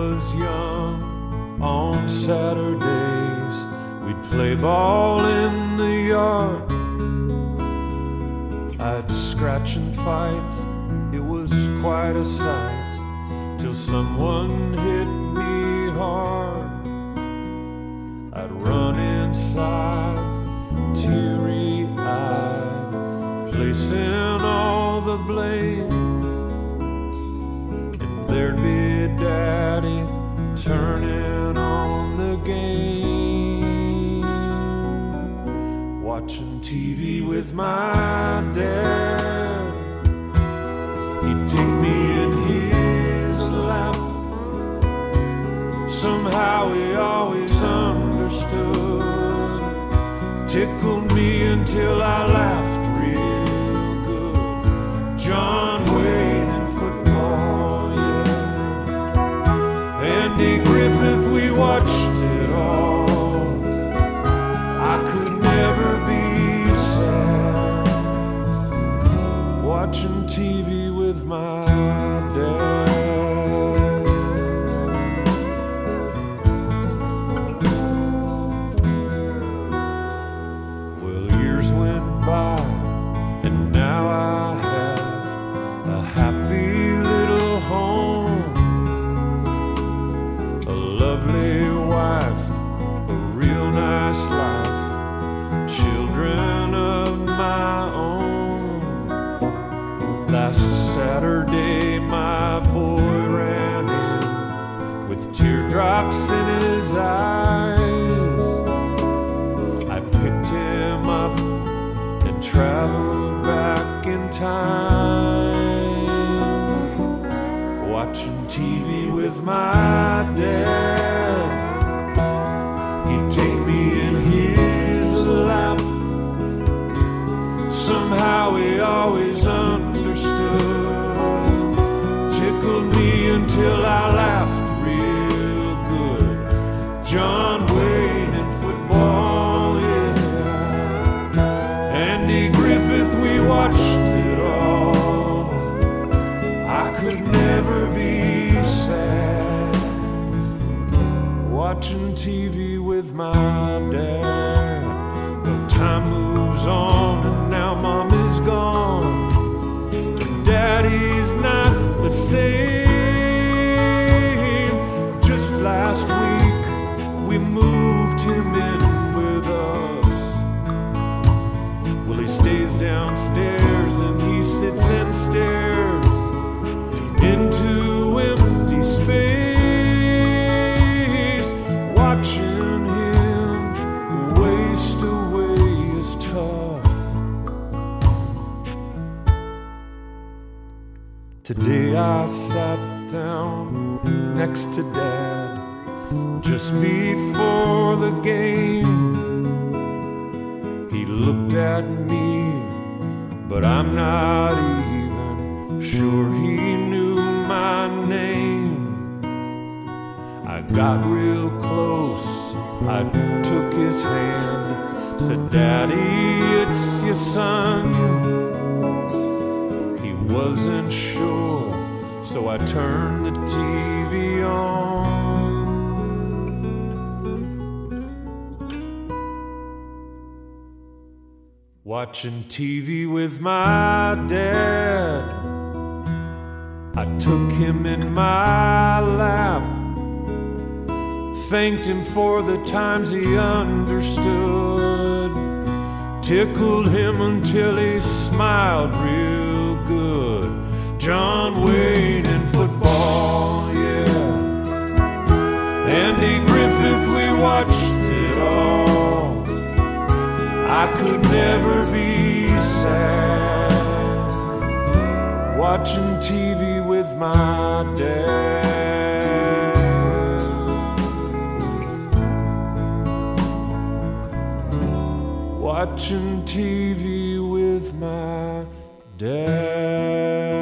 was young, on Saturdays we'd play ball in the yard. I'd scratch and fight, it was quite a sight, till someone hit me hard. I'd run inside, TV my dad. He'd take me in his lap. Somehow he always understood, tickled me until I laughed real good. John Wayne and football, yeah. Andy Griffith, we watched watching TV with my dad. Well, years went by, and now I have a happy little home, a lovely Last Saturday, my boy ran in with teardrops in his eyes. I picked him up and traveled back in time, watching TV with my dad. He'd take me in his lap. Somehow he always until I laughed real good. John Wayne and football, yeah. Andy Griffith, we watched it all. I could never be sad watching TV with my dad. Moved him in with us. Well, he stays downstairs and he sits and stares into empty space, watching him waste away is tough. Today I sat down next to Dad just before game. He looked at me, but I'm not even sure he knew my name. I got real close, I took his hand, said, Daddy, it's your son. He wasn't sure, so I turned the TV on. Watching TV with my dad. I took him in my lap. Thanked him for the times he understood. Tickled him until he smiled real good. John Wayne in football, yeah. Andy Griffith, I could never be sad watching TV with my dad. Watching TV with my dad.